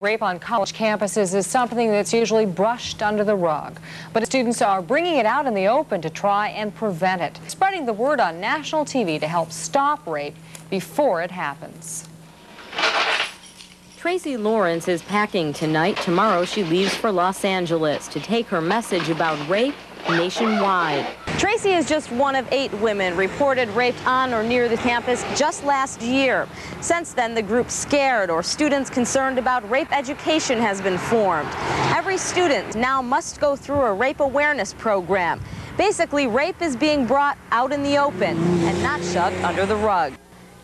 Rape on college campuses is something that's usually brushed under the rug, but students are bringing it out in the open to try and prevent it, spreading the word on national TV to help stop rape before it happens. Tracy Lawrence is packing tonight. Tomorrow she leaves for Los Angeles to take her message about rape nationwide. Tracy is just one of eight women reported raped on or near the campus just last year. Since then, the group Scared or Students Concerned About Rape Education has been formed. Every student now must go through a rape awareness program. Basically, rape is being brought out in the open and not shoved under the rug.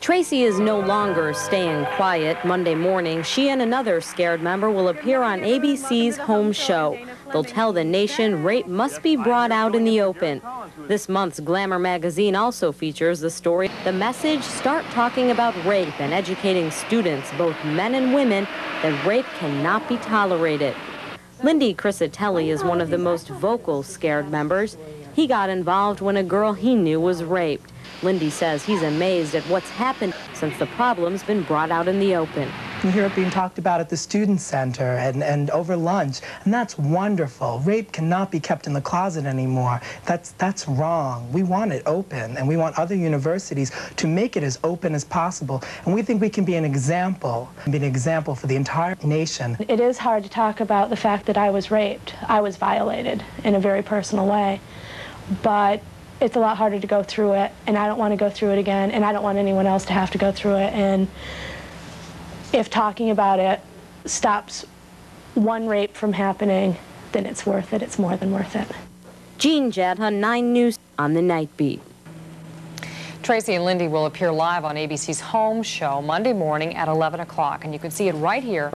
Tracy is no longer staying quiet. Monday morning, she and another scared member will appear on ABC's home show. They'll tell the nation rape must be brought out in the open. This month's Glamour magazine also features the story, The Message Start Talking About Rape and educating students, both men and women, that rape cannot be tolerated. Lindy Crescitelli is one of the most vocal scared members. He got involved when a girl he knew was raped. Lindy says he's amazed at what's happened since the problem's been brought out in the open. You hear it being talked about at the student center and, and over lunch, and that's wonderful. Rape cannot be kept in the closet anymore. That's, that's wrong. We want it open, and we want other universities to make it as open as possible. And we think we can be an example, be an example for the entire nation. It is hard to talk about the fact that I was raped. I was violated in a very personal way. But it's a lot harder to go through it, and I don't want to go through it again, and I don't want anyone else to have to go through it. And if talking about it stops one rape from happening, then it's worth it. It's more than worth it. Jean Jadha, 9 News on the Night Beat. Tracy and Lindy will appear live on ABC's home show Monday morning at 11 o'clock, and you can see it right here